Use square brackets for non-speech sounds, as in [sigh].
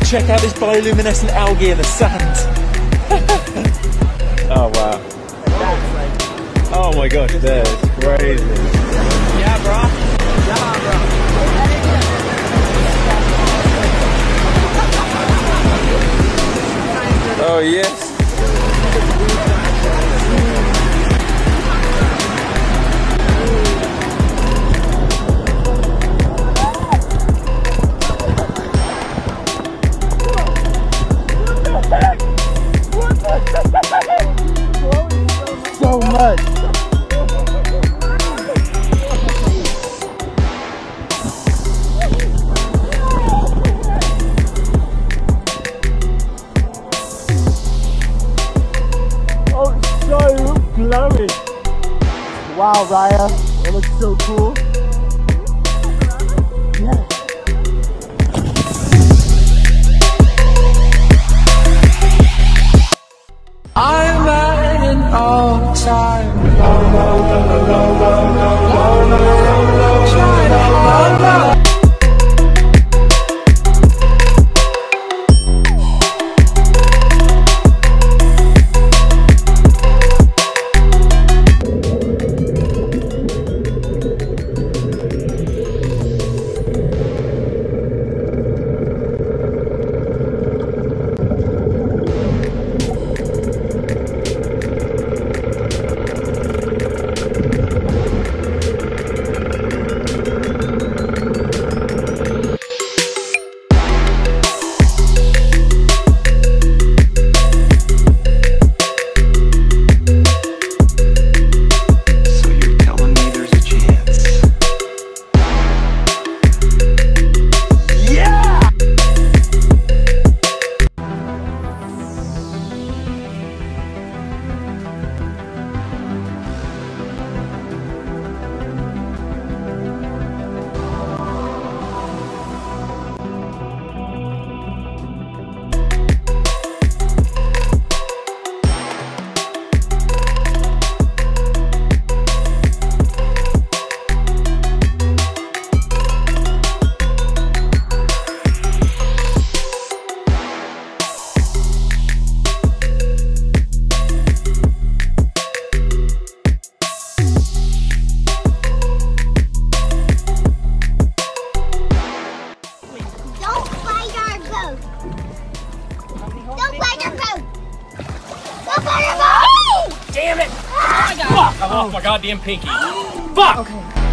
check out this bioluminescent algae in the sand. [laughs] oh wow. Oh my gosh, that is crazy. Yeah, bro. Yeah, bro. Much. Oh, so glowing. Wow, Raya, it looks so cool. side. Damn it! Oh, I got it. Fuck! I lost my goddamn pinky. Fuck! Okay.